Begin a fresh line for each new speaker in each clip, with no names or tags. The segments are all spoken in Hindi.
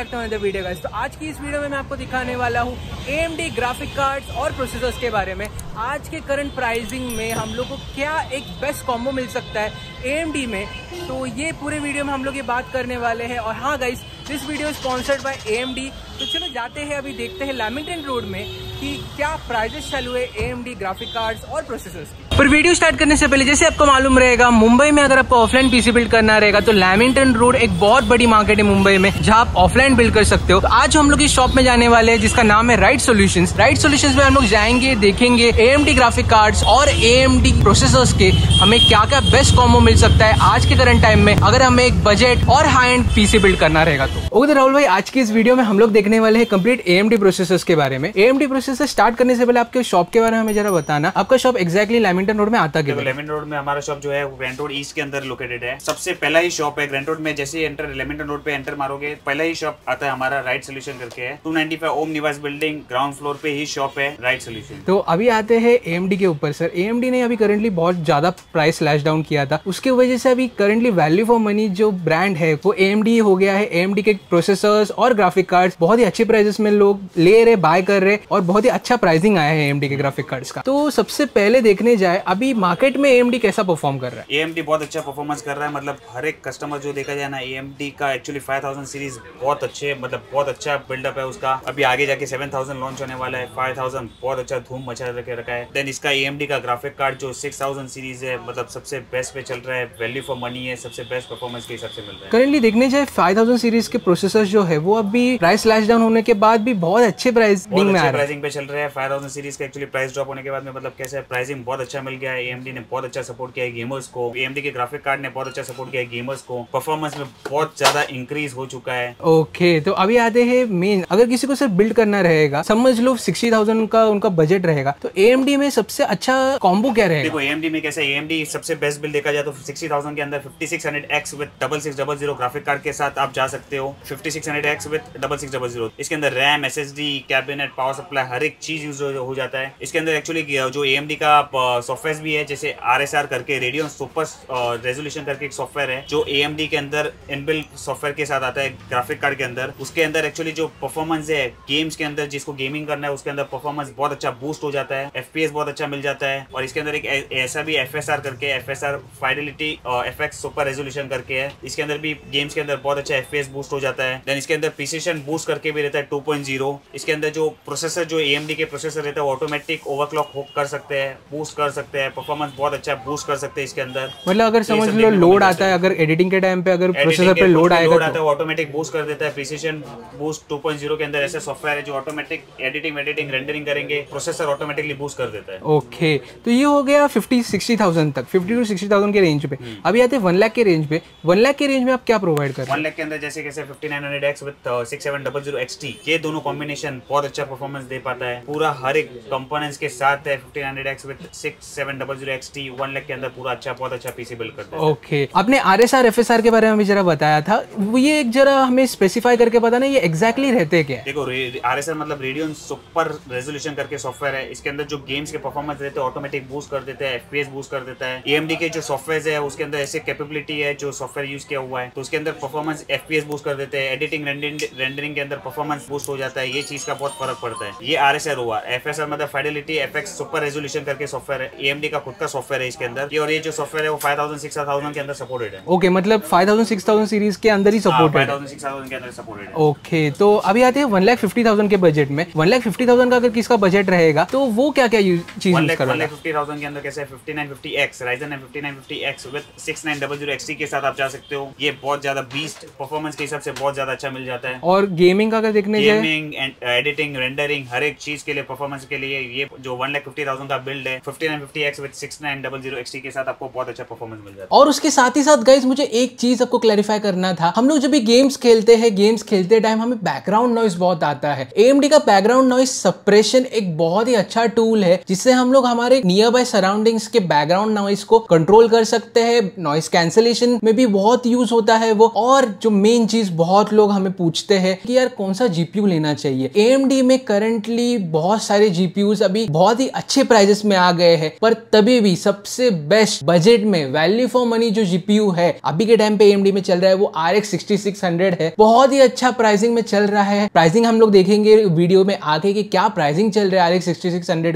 Back to another video guys तो आज की इस वीडियो में मैं आपको दिखाने वाला हूँ AMD ग्राफिक कार्ड्स और प्रोसेसर्स के बारे में। आज के करंट प्राइसिंग में हम लोग को क्या एक बेस्ट कॉम्बो मिल सकता है AMD में? तो ये पूरे वीडियो में हम लोग ये बात करने वाले हैं। और हाँ guys this video sponsored by AMD तो चलो जाते हैं, अभी देखते हैं लैमिंगटन रोड में कि क्या प्राइजेस चालू है AMD ग्राफिक कार्ड्स और प्रोसेसर्स की। पर वीडियो स्टार्ट करने से पहले, जैसे आपको मालूम रहेगा, मुंबई में अगर आपको ऑफलाइन पीसी बिल्ड करना रहेगा तो लैमिंगटन रोड एक बहुत बड़ी मार्केट है मुंबई में, जहाँ आप ऑफलाइन बिल्ड कर सकते हो। तो आज हम लोग इस शॉप में जाने वाले हैं, जिसका नाम है राइट सोल्यूशन राइट सोल्यूशन में हम लोग जाएँगे, देखेंगे एएमडी ग्राफिक कार्ड्स और एएमडी प्रोसेसर्स के हमें क्या क्या बेस्ट कॉम्बो मिल सकता है आज के करंट टाइम में, अगर हमें एक बजट और हाई एंड पीसी बिल्ड करना रहेगा तो। ओके राहुल भाई, आज की इस वीडियो में हम लोग देखने वाले हैं कंप्लीट एएमडी प्रोसेसर्स के बारे में। एएमडी प्रोसेसर स्टार्ट करने से पहले आपके शॉप के बारे में हमें जरा बताना। आपका शॉप एक्जैक्टली लैमिंगटन रोड में आता क्या
लेमन रोड में हमारा शॉप जो है ग्रैंड रोड ईस्ट के अंदर लोकेटेड है। सबसे पहला ही शॉप है ग्रैंड रोड में जैसे ही एंटर लेमन रोड पे एंटर मारोगे पहला ही शॉप आता है हमारा राइट सोल्यूशन करके। है to ninety five Om Niwas building ground floor पे ही शॉप है राइट सोल्यूशन
तो अभी आते हैं AMD के ऊपर सर AMD ने अभी करंटली बहुत ज़्यादा प्राइस स्लैश डाउन किया था। उसके वजह से अभी करंटली वैल्यू फॉर मनी जो ब्रांड है वो AMD हो गया है। AMD के प्रोसेसर्स और ग्राफिक कार्ड्स बहुत ही अच्छे प्राइसेस में लोग ले रहे बाय कर रहे और बहुत ही अच्छा प्राइसिंग आया है AMD के ग्राफिक कार्ड्स का। तो सबसे पहले देखने जाए अभी मार्केट में AMD कैसा परफॉर्म कर रहा है?
AMD बहुत अच्छा परफॉर्मेंस कर रहा है मतलब हर एक कस्टमर जो देखा जाए ना AMD का एक्चुअली 5000 सीरीज़ बहुत अच्छे मतलब बहुत अच्छा बिल्डअप है उसका। अभी आगे जाके 7000 लॉन्च होने वाला है 5000 बहुत अच्छा धूम मचा के रखा है। देन इसका AMD का ग्राफिक कार्ड जो 6000 सीरीज़ है मतलब सबसे बेस्ट पे चल रहा है वैल्यू फॉर मनी है सबसे बेस्ट परफॉर्मेंस के हिसाब से मिल रहा है।
करेंटली देखने जाए 5000 सीरीज़ के प्रोसेसर जो है वो अभी प्राइस स्लैश डाउन होने के बाद भी बहुत अच्छे प्राइसिंग
बहुत
में आ रहा है।
प्राइसिंग पे चल रहा है 5000 सीरीज़ का एक्चुअली प्राइस ड्रॉप होने के बाद में मतलब कैसे प्राइसिंग बहुत अच्छा मिल गया है AMD ने बहुत अच्छा सपोर्ट किया है गेमर्स को। AMD के ग्राफिक कार्ड ने बहुत अच्छा सपोर्ट किया है गेमर्स को। परफॉर्मेंस में बहुत ज़्यादा इंक्रीज हो चुका है।
ओके तो अभी आते हैं मेन अगर किसी को सिर्फ़ बिल्ड करना रहेगा समझ लो सिक्सटी थाउज़ेंड का उनका बजट रहेगा तो AMD में सबसे अच्छा कॉम्बो क्या रहेगा?
देखो AMD में कैसे AMD सबसे बेस्ट बिल देखा जाए तो 60000 के अंदर 5600X with double six double zero graphic card के साथ आप जा सकते हो। 5600X with double six double zero इसके अंदर RAM S S D cabinet power supply हर एक चीज़ यूज़ हो जाता है। इसके अंदर एक्चुअली जो AMD का सॉफ्टवेयर भी है, जैसे आरएसआर करके रेडियो सुपर रेजोल्यूशन करके एक सॉफ्टवेयर है, जो AMD के अंदर इनबिल सॉफ्टवेयर के साथ आता है ग्राफिक कार्ड के अंदर। उसके अंदर एक्चुअली जो परफॉर्मेंस है गेम्स के अंदर जिसको गेमिंग करना है, उसके अंदर परफॉर्मेंस बहुत अच्छा बूस्ट हो जाता है FPS बहुत अच्छा मिल जाता है, और इसके अंदर एक ऐसा भी FSR करके F S FSR fidelity FX super resolution करके है। इसके अंदर भी गेम्स के अंदर बहुत अच्छा FPS बूस्ट हो जाता है। देन इसके अंदर प्रिसीशन बूस्ट करके भी रहता है 2.0 इसके अंदर जो प्रोसेसर जो AMD के प्रोसेसर रहता है ऑटोमेटिक ओवरक्लॉक कर सकते हैं बूस्ट कर सकते हैं परफॉर्मेंस बहुत अच्छा बूस्ट कर सकते हैं इसके अंदर।
मतलब अगर समझ लो लोड आता है। अगर एडिटिंग के टाइम पे अगर प्रोसेसर पे लोड आएगा
लोड आता
तो।
है ऑटोमेटिक बूस्ट कर देता है प्रिसीशन बूस्ट 2.0 के अंदर ऐसे सॉफ्टवेयर है जो ऑटोमेटिक एडिटिंग एडिटिंग रेंडरिंग करेंगे प्रोसेसर ऑटोमेटिकली बूस्ट कर देता है।
ओके तो ये हो गया फिफ्टी सिक्सटी थाउज़ेंड तक फिफ्टी टू सिक्सटी थाउज़ेंड के रेंज पे।
हम्म।
अभी आते हैं वन लाख के रेंज पे। वन लाख के रेंज में आप क्या प्रोवाइड कर
वन लाख के अंदर जैसे कैसे 5900X विद 6700 XT ये दोनों कॉम्बिनेशन बहुत अच्छा परफॉर्मेंस दे पाता है। पूरा हर एक कंपोनेंट्स के साथ है 5900X with 6700 T one lakh के अंदर पूरा अच्छा बहुत अच्छा पीसी बिल्ड करता है।
ओके आपने R S R F S R के बारे में भी जरा बताया था। वो ये एक जरा हमें स्पेसिफाई करके पता ना ये एग्जैक्टली रहते क्या?
देखो आर एस आर मतलब रेडियो सुपर रेजोल्यूशन करके सॉफ्टवेयर है। इसके अंदर जो गेम्स के परफॉर्मेंस रहते हैं ऑटोमेटिक बूस्ट कर देता है एफपीएस बूस्ट कर देता है। एएमडी के जो सॉफ्टवेयर है उसके अंदर ऐसे कैपेबिलिटी है जो सॉफ्टवेयर यूज़ किया हुआ है। तो उसके अंदर परफॉर्मेंस एफपीएस बूस्ट कर देते हैं। एडिटिंग रेंडरिंग के अंदर परफॉर्मेंस बूस्ट हो जाता है। ये चीज़ का बहुत फ़र्क पड़ता है। ये आर एस आर हुआ। एफ़ एस आर मतलब फाइडेलिटी एफएक्स सुपर रेजोल्यूशन करके सॉफ्टवेयर है। एएमडी का खुद का सॉफ्टवेयर है इसके अंदर। ये और ये जो सॉफ्टवेयर है वो फाइव थाउज़ेंड सिक्स थाउज़ेंड के अंदर सपोर्टेड है।
ओके okay, मतलब five thousand six thousand series के अंदर ही
फाइव
सपोर्टेड है
थाउज़ेंड सिक्स थाउज़ेंड के अंदर सपोर्टेड है।
ओके okay, तो अभी आते हैं वन लाख फिफ्टी थाउज़ेंड के बजट में। वन लाख फिफ्टी थाउज़ेंड का अगर किसका बजट रहेगा तो वो क्या क्या चीज़ यूज़
लाख
कर
वन
रहा
लाख फिफ्टी थाउज़ेंड के अंदर कैसे fifty nine fifty X Ryzen है fifty nine fifty X with six nine double zero XT के साथ आप जा सकते हो। ये बहुत ज़्यादा बीस्ट परफॉर्मेंस के हिसाब से बहुत ज़्यादा अच्छा मिल जाता है।
और गेमिंग का अगर देखने जाए
गेमिंग एडिटिंग रेंडरिंग हर एक चीज़ के लिए परफॉर्मेंस के लिए ये जो वन लाख फिफ्टी थाउज़ेंड का बिल्ड है फिफ्टी नाइन फिफ्टी के साथ आपको बहुत अच्छा परफॉर्मेंस मिल है।
और उसके साथ ही साथ गाइज़ मुझे एक चीज़ आपको क्लैरिफाई करना था। हम लोग जब भी गेम्स खेलते हैं गेम्स खेलते टाइम हमें बैकग्राउंड नॉइस बहुत आता है। एएमडी का बैकग्राउंड नॉइस सप्रेशन एक बहुत ही अच्छा टूल है, जिससे हम लोग हमारे नियर बाय सराउंडिंग्स के बैकग्राउंड नॉइस को कंट्रोल कर सकते हैं। नॉइस कैंसिलेशन में भी बहुत यूज़ होता है वो। और जो मेन चीज़ बहुत लोग हमें पूछते हैं कि यार, कौन सा जीपीयू लेना चाहिए? एएमडी में करंटली बहुत सारे जीपीयूज अभी बहुत ही अच्छे प्राइजेस में आ गए हैं। पर तभी भी सबसे बेस्ट बजट में वैल्यू फॉर मनी जो जीपीयू है, अभी के टाइम पे एमडी में चल रहा है, वो आर एक्स है। बहुत ही अच्छा प्राइसिंग में चल रहा है। प्राइसिंग हम लोग देखेंगे वीडियो में आगे कि क्या प्राइसिंग चल रहा है आर एक्स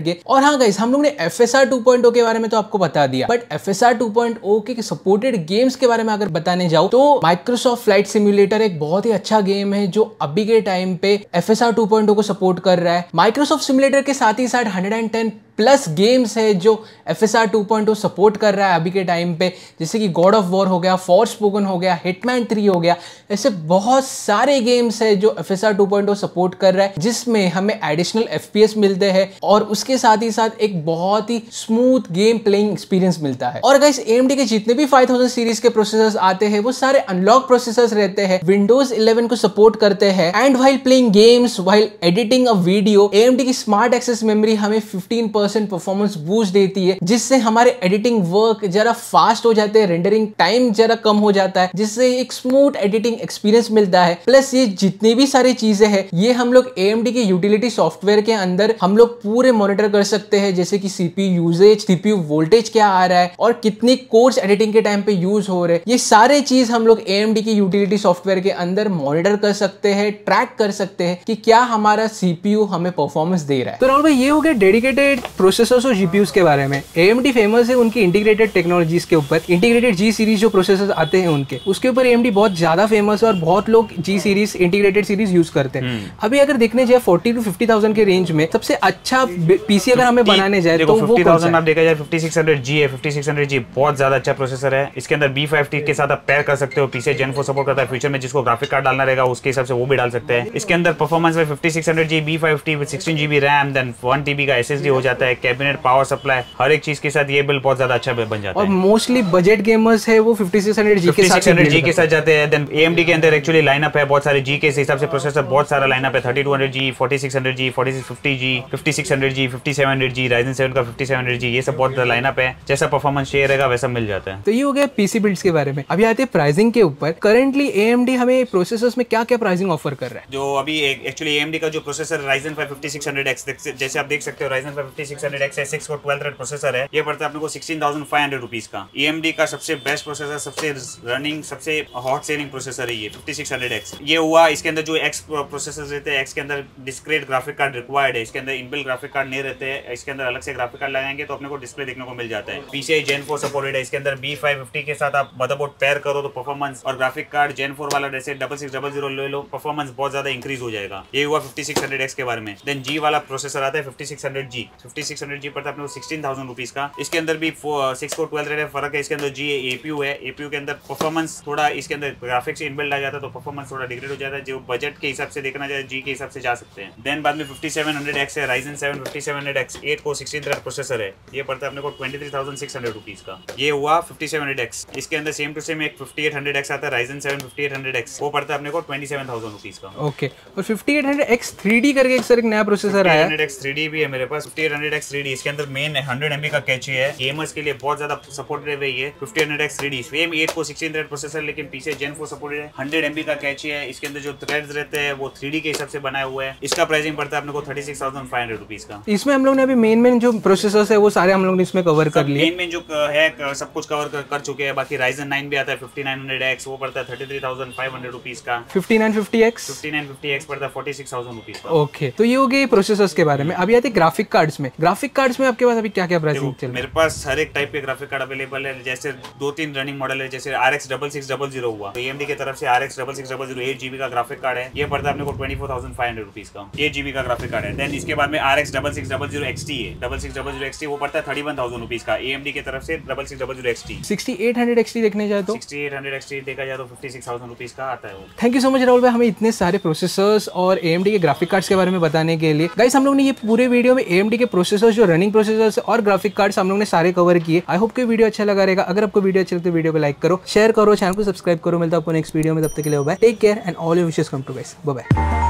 के। और हाँ गाइस हम लोग ने एफ़ एस टू के बारे में तो आपको बता दिया। बट एफ़ एस के सपोर्टेड गेम्स के बारे में अगर बताने जाओ तो माइक्रोसॉफ्ट फ़्लाइट सिम्युलेटर एक बहुत ही अच्छा गेम है जो अभी के टाइम पे एफ़ एस टू को सपोर्ट कर रहा है। माइक्रोसॉफ्ट सिम्युलेटर के साथ ही साथ hundred and ten plus games है जो F S R two point support कर रहा है अभी के टाइम पे। जैसे कि गॉड ऑफ़ वॉर हो गया फॉर स्पोकन हो गया हिटमैन थ्री हो गया, ऐसे बहुत सारे गेम्स है जो F S R two point support कर रहा है, जिसमें हमें एडिशनल एफ़ पी एस मिलते हैं और उसके साथ ही साथ एक बहुत ही स्मूथ गेम प्लेइंग एक्सपीरियंस मिलता है। और गाइस एम के जितने भी फाइव थाउज़ेंड सीरीज़ के प्रोसेसर्स आते हैं, वो सारे अनलॉक प्रोसेसर्स रहते हैं विंडोज़ इलेवन को सपोर्ट करते हैं and while playing games while editing a video M की स्मार्ट एक्सेस मेमोरी हमें फिफ्टीन परसेंट परफॉर्मेंस बूस्ट देती है, जिससे हमारे एडिटिंग वर्क जरा फास्ट हो जाते हैं रेंडरिंग टाइम जरा कम हो जाता है, जिससे एक स्मूथ एडिटिंग एक्सपीरियंस मिलता है। प्लस ये जितनी भी सारी चीज़ें हैं, ये हम लोग ए के यूटिलिटी सॉफ्टवेयर के अंदर हम लोग पूरे मॉनिटर कर सकते हैं, जैसे कि सीपी यूजेज सीपीयू वोल्टेज क्या आ रहा है, और कितनी कोर्स एडिटिंग के टाइम पे यूज़ हो रहे ये सारे चीज़ हम लोग एएमडी के यूटिलिटी सॉफ्टवेयर के अंदर मॉनिटर कर सकते हैं ट्रैक कर सकते हैं कि क्या हमारा सीपीयू हमें परफॉर्मेंस दे रहा है। तो राहुल भाई, ये हो गया डेडिकेटेड प्रोसेसर्स और जीपीयूज के बारे में। ए फ़ेमस है उनकी इंटीग्रेटेड टेक्नोलॉजीज़ के ऊपर। इंटीग्रेटेड जी सीरीज़ जो प्रोसेसर आते हैं उनके उसके ऊपर ए बहुत ज़्यादा फ़ेमस है और बहुत लोग G series integrated series use करते हैं। हम्म। अभी अगर देखने जाए फोर्टी टू फिफ्टी थाउज़ेंड के रेंज में सबसे अच्छा पीसी अगर हमें बनाने जाए तो वो
आप देखा जाए फिफ्टी सिक्स हंड्रेड जी है फिफ्टी सिक्स हंड्रेड जी बहुत ज़्यादा अच्छा प्रोसेसर है। इसके अंदर बी फाइव के साथ आप पेयर कर सकते हो पीसी जेन फोर सपोर्ट करता है। फ्यूचर में जिसको ग्राफिक कार्ड डालना रहेगा उसके हिसाब से वो भी डाल सकते हैं। इसके अंदर परफॉर्मेंस में fifty six hundred G B five T sixteen GB RAM then one TB का एस एस डी हो जाता है। कैबिनेट पावर सप्लाई हर एक चीज़ के साथ ये बिल बहुत ज़्यादा अच्छा बन जाता
है। और मोस्टली बजट गेमर्स है वो 5600 जी के साथ
जी के साथ जाते हैं देन एएमडी के अंदर एक्चुअली लाइनअप है बहुत सारे जी के हिसाब से प्रोसेसर बहुत सारा लाइनअप है 3200 जी 4600 जी 4650 जी 5600 जी 5700 जी Ryzen 7 का 5700 जी ये सब बहुत लाइनअप है जैसा परफॉर्मेंस शेयर रहेगा वैसा मिल जाता है।
तो ये हो गया पीसी बिल्ड्स के बारे में। अभी आते हैं प्राइसिंग के ऊपर। करंटली एएमडी हमें प्रोसेसर्स में क्या क्या प्राइसिंग ऑफ़र कर रहा है?
जो अभी एक्चुअली एएमडी का जो प्रोसेसर Ryzen 5 5600X जैसे आप देख सकते हो Ryzen 5 5600X 6 core 12 thread processor है। ये पड़ता है को sixteen thousand five hundred rupees का। ई का सबसे बेस्ट प्रोसेसर सबसे रनिंग सबसे हॉट सेलिंग प्रोसेसर है ये फिफ्टी सिक्स हंड्रेड एक्स ये हुआ, इसके अंदर जो एक्स प्रोसेसर रहते हैं एक्स के अंदर डिस्क्रेट ग्राफिक कार्ड रिक्वायर्ड है, इसके अंदर इनबिल ग्राफिक कार्ड नहीं रहते हैं, इसके अंदर अलग से ग्राफिक कार्ड लगाएँगे तो अपने को डिस्प्ले देखने को मिल जाता है। पीसीआई जेन फोर सपोर्टेड है, इसके अंदर बी फाइव फिफ्टी के साथ आप मदरबोर्ड पेयर करो तो परफॉर्मेंस और ग्राफिक कार्ड जेन फोर वाला जैसे डबल सिक्स डबल ज़ीरो ले लो परफॉर्मेंस बहुत ज़्यादा इंक्रीज हो जाएगा। ये हुआ फिफ्टी सिक्स हंड्रेड एक्स के बारे में। देन जी वाला प्रोसेसर आता है fifty six hundred G fifty six hundred G पड़ता है अपने सिक्सटीन थाउज़ेंड रुपीज़ का। इसके अंदर भी सिक्स को ट्वेल्व रेट फ़र्क है। इसके अंदर जीए एपीयू है। एपीयू के अंदर परफॉर्मेंस थोड़ा इसके अंदर ग्राफिक्स इनबिल्ड आ जाता है तो परफॉर्मेंस थोड़ा डिग्रेड हो जाता है। जो बजट के हिसाब से देखना चाहे जी के हिसाब से जा सकते हैं। देन बाद में फिफ्टी सेवन हंड्रेड एक्स है। Ryzen seven fifty seven hundred X eight core sixteen thread processor है। ये पड़ता है अपने को twenty three thousand six hundred rupees का। ये हुआ फिफ्टी सेवन हंड्रेड एक्स इसके अंदर सेम टू सेम एक फिफ्टी एट हंड्रेड एक्स आता है। Ryzen seven fifty eight hundred X वो पड़ता है अपने को ट्वेंटी सेवन थाउज़ेंड रुपीज़ का।
ओके और fifty eight hundred X three D करके एक सर एक नया प्रोसेसर है
हंड्रेड एक्स थ्री डी भी है मेरे पास। Fifty eight hundred X three इसके अंदर मेन हंड्रेड एमबी का कैची है। गेमर्स के लिए बहुत ज़्यादा सपोर्टेड है ये। Fifty hundred X three same eight core sixteen thread processor लेकिन पीछे जेन फोर सपोर्टेड है। हंड्रेड एमबी का कैची है। इसके अंदर जो थ्रेड रहते हैं वो थ्री के हिसाब से बनाए हुए हैं। इसका प्राइसिंग पड़ता है अपने को thirty six thousand five hundred rupees का।
इसमें हम लोग ने अभी मेन मेन जो प्रोसेसर है वो सारे हम लोग ने इसमें कवर कर लिए।
मेन मेन जो है सब कुछ कवर कर, चुके हैं। बाकी राइजन नाइन भी आता है फिफ्टी नाइन हंड्रेड एक्स वो पड़ता है thirty three thousand five hundred rupees का।
Fifty nine fifty X
fifty nine fifty X पड़ता है forty six thousand rupees
okay तो ये हो गए प्रोसेसर के बारे में। अभी आते ग्राफिक कार्ड्स में। ग्राफिक कार्ड्स में आपके पास अभी क्या क्या प्राइसिंग
चल मेरे पास हर एक टाइप के ग्राफिक कार्ड अवेलेबल है जैसे दो तीन रनिंग मॉडल है जैसे R X double six double zero हुआ। तो एमडी की तरफ़ से R X double six double zero eight GB का ग्राफिक कार्ड है। ये पड़ता है अपने को twenty four thousand five hundred rupees का। एट जीबी का ग्राफिक कार्ड है। देन इसके बाद में R X double six double zero X T है। Double six double zero X T वो पड़ता है थर्टी वन थाउज़ेंड रुपीज़ का एमडी की तरफ़ से double six double zero X T
sixty eight hundred X T देखने जाए तो?
Sixty eight hundred X T देखा जाए तो फिफ्टी सिक्स थाउज़ेंड रुपीज़ का आता है वो।
Thank you so much Rahul भाई। हमें इतने सारे प्रोसेसर्स और एमडी के ग्राफिक कार्ड्स के बारे में बताने के लिए। गाइस हम लोग ने ये पूरे वीडियो में एमडी के प्रोसेसर्स जो रनिंग प्रोसेसर और ग्राफिक कार्ड्स हम लोग ने सारे कवर किए। आई होप कि वीडियो अच्छा लगा रहेगा। अगर आपको वीडियो अच्छा लगे तो वीडियो को लाइक करो शेयर करो चैनल को सब्सक्राइब करो। मिलता है नेक्स्ट वीडियो में। तब तक के लिए bye take care and all you wishes come to guys bye